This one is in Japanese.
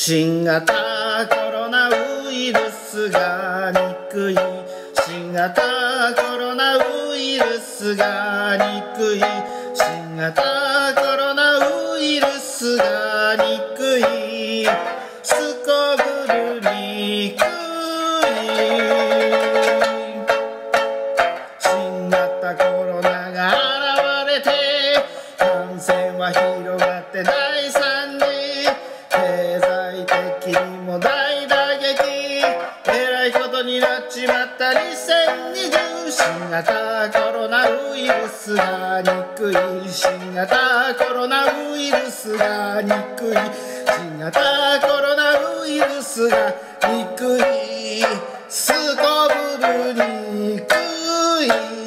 新型コロナウイルスが憎い新型コロナウイルスが憎い新型コロナウイルスが憎いすこぶる憎い新型コロナが現れて感染は広がって第三ことになっちまった。2020新型コロナウイルスが憎い新型コロナウイルスが憎い新型コロナウイルスが憎いすこぶる憎い